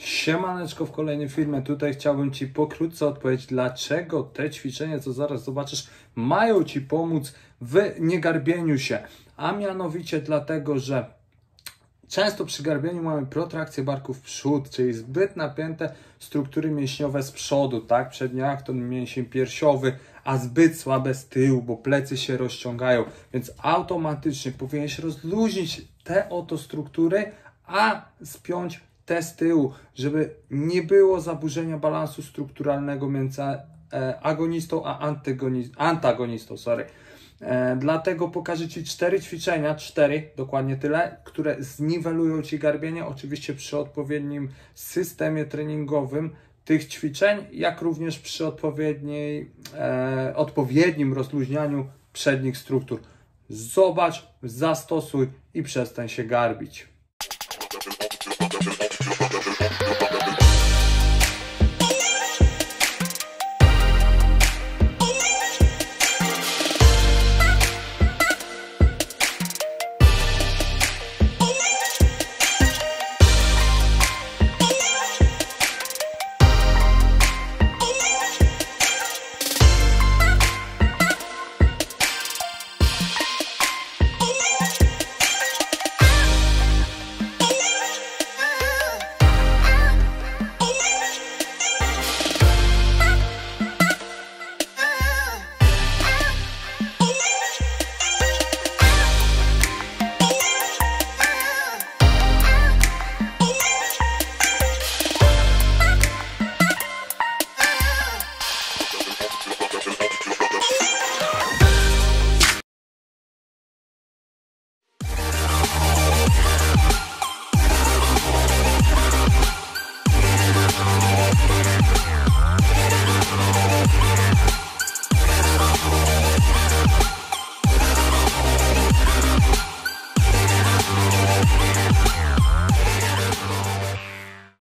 Siemaneczko w kolejnym filmie. Tutaj chciałbym Ci pokrótce odpowiedzieć, dlaczego te ćwiczenia, co zaraz zobaczysz, mają Ci pomóc w niegarbieniu się. A mianowicie dlatego, że często przy garbieniu mamy protrakcję barku w przód, czyli zbyt napięte struktury mięśniowe z przodu, tak? Przedni akton, mięsień piersiowy, a zbyt słabe z tyłu, bo plecy się rozciągają. Więc automatycznie powinieneś rozluźnić te oto struktury, a spiąć te z tyłu, żeby nie było zaburzenia balansu strukturalnego między e, agonistą a antagonistą. Sorry. E, dlatego pokażę Ci cztery ćwiczenia, cztery, dokładnie tyle, które zniwelują Ci garbienie, oczywiście przy odpowiednim systemie treningowym tych ćwiczeń, jak również przy odpowiedniej, e, odpowiednim rozluźnianiu przednich struktur. Zobacz, zastosuj i przestań się garbić.